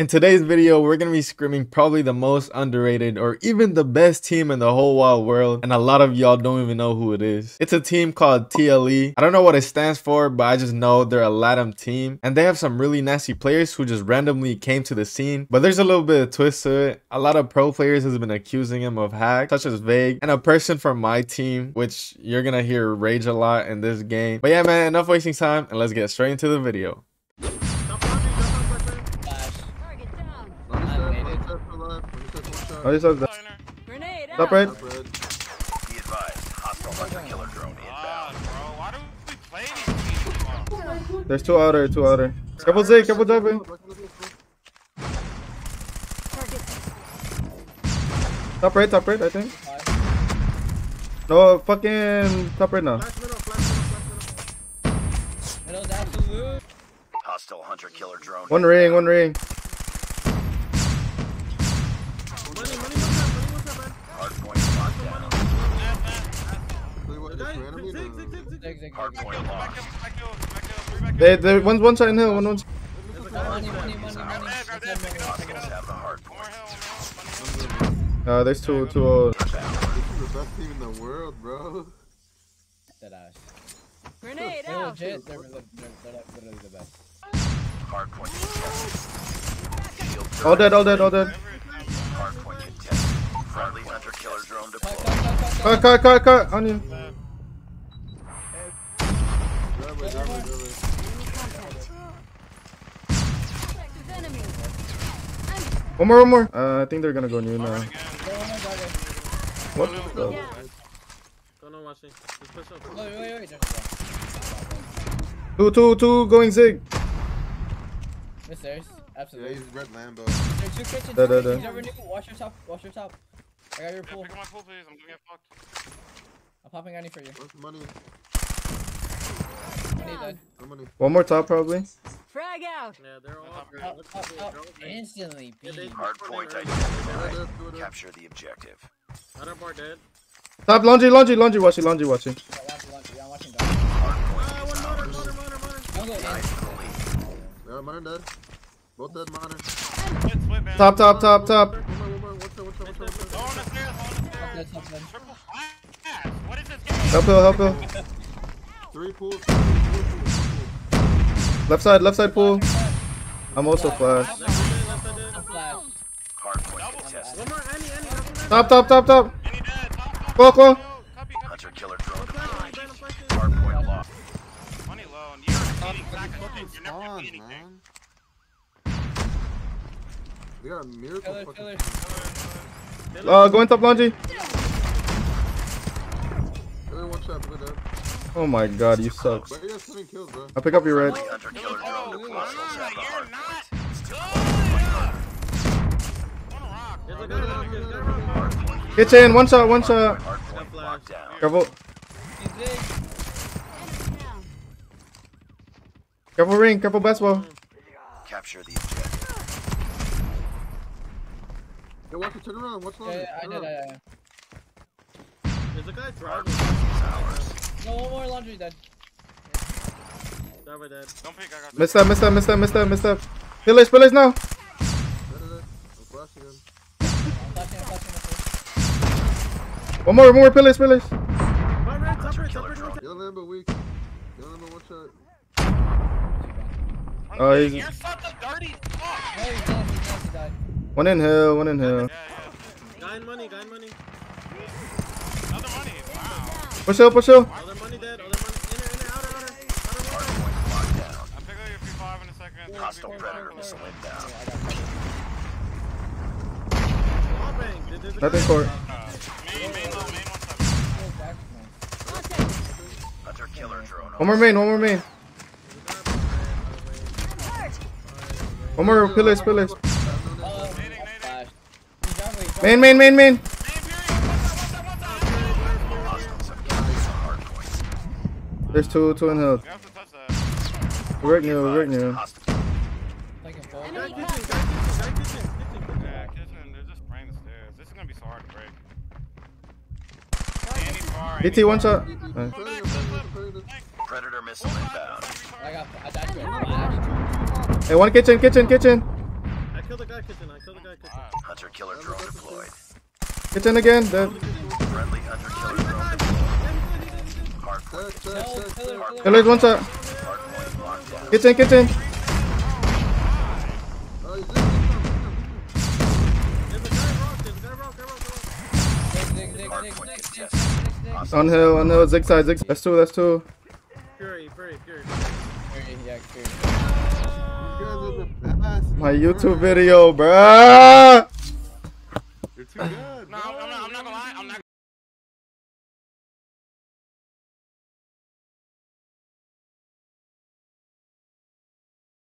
In today's video, we're going to be screaming probably the most underrated or even the best team in the whole wild world. And a lot of y'all don't even know who it is. It's a team called TLE. I don't know what it stands for, but I just know they're a LATAM team. And they have some really nasty players who just randomly came to the scene. But there's a little bit of twist to it. A lot of pro players has been accusing him of hack, such as Vague. And a person from my team, which you're going to hear rage a lot in this game. But yeah, man, enough wasting time and let's get straight into the video. Oh, he's up there. Grenade Top out. right. Be advised, hostile hunter killer drone Ah, inbound. bro, why do we play these teams? There's two outer, two outer. Couple Z, couple W. Top right, top right, I think. No, fucking top right now. Middle's absolute. Hostile hunter killer drone. One ring, one ring. Zig, zig, Hard point locked. Back hill, back hill, three back They, they, one's one side in hill, one hill. Uh, there's two, two. Uh, This is the best team in the world, bro. Dead ass. Grenade They're out. legit. They're, they're, they're, they're literally the best. Hard point contested. All dead, all dead, all dead. Hard point contested. Friendly hunter killer drone Cut, deployed. cut, cut, cut, Cut, cut, cut, cut. On you. Grab it, grab it, grab it. Active enemy. One more, one more. Uh, I think they're gonna go new now. cut. Go, my god, guys. What? the-. Two, two, two going zig. Miss stairs. Yeah, Absolutely. he's red Lambo. There's two kitchens. Da, two da, da. kitchens over new. Watch your top. Watch your top. I got your Yeah, pick up my pool, please. I'm gonna get fucked. I'm popping any for you. What's the money? Money dead. No money. One more top probably. Frag out. Up, up, up. Instantly beat. Hard point Right identified. there, two of them. Capture the objective. Top laundry, laundry, laundry. Watching, laundry, watching. Launch, launch. Yeah, I'm watching dog. Hard point is ours. I'll go in. Nice for the lead. Yeah, miner dead. Both dead, miner. Split, split, man. Top, top, top, top. Dead, dead. Help hill, help hill. Three pools. Three pools. Left side, left side pool. I'm also flash. I'm flash. Hard point contested. Top, top, top, top. Any dead? Top, top, Go, go. Copy, copy. Hunter killer drone deployed. Hard lost. Money low, you're repeating exactly what You're never Spawn, anything. We got a miracle Killer, killer. Uh, going top laundry. Oh my god, you suck. But he has seven kills. I'll pick up your red. A point. Kitchen, one shot, one shot. Hard point locked down. Careful, He's big. Enemy down. careful ring, careful basketball. Capture the objective. Yo, watch it, turn around. Watch Yeah, laundry. yeah, I did, around. yeah, yeah. Hard point is ours. No, one more laundry dead. Don't pick, I got Miss that, miss that, miss that, miss that, miss that. Pillars, pillars now. Dead, dead, dead. I'm flashing him. I'm flashing, I'm flashing. One more, one more pillars, pillars. Hunter killer drone. Yellow Lambo weak. Yellow Lambo one shot. Oh, he's You're such a dirty fuck. No, he's dead, he's dead, he died. one in hill, one in hill. Yeah, yeah. Guy money, guy money. Another money. Wow. Push hill, push hill. Hard point locked down. I'm picking up your P5 in a second. Hostile predator missile inbound. Nothing court. Main, main low, main one seven. Man. Hunter killer drone. One more main, one more main. One more pillars, pillars. Oh, Nading, nading. flash. He's jungle, he's jungle. Main, main, main, main. Main period. What's up, what's up, what's up? Hostiles have captured the hard point. There's two, two in hill. You have to touch that. Right new, right new. Hostile Taking full. Enemy Yeah, kitchen. They're just spraying the stairs. This is gonna be so hard to break. Any bar, DT any one shot. Nice. Come back, flip, flip. predator missile inbound. I got, I died to a. Hey, one kitchen, kitchen, kitchen. I killed a guy kitchen. I killed the guy kitchen. Hunter killer drone deployed. Kitchen again. Dead. Friendly hunter killer drone deployed. Hardpoint Test, test, test, test. Killers one shot. hardpoint. Kitchen, kitchen. On hill, on hill, zig side, zig side. That's two, that's two. My YouTube video, bruh! You're too good. no, I'm not, I'm not gonna lie. I'm not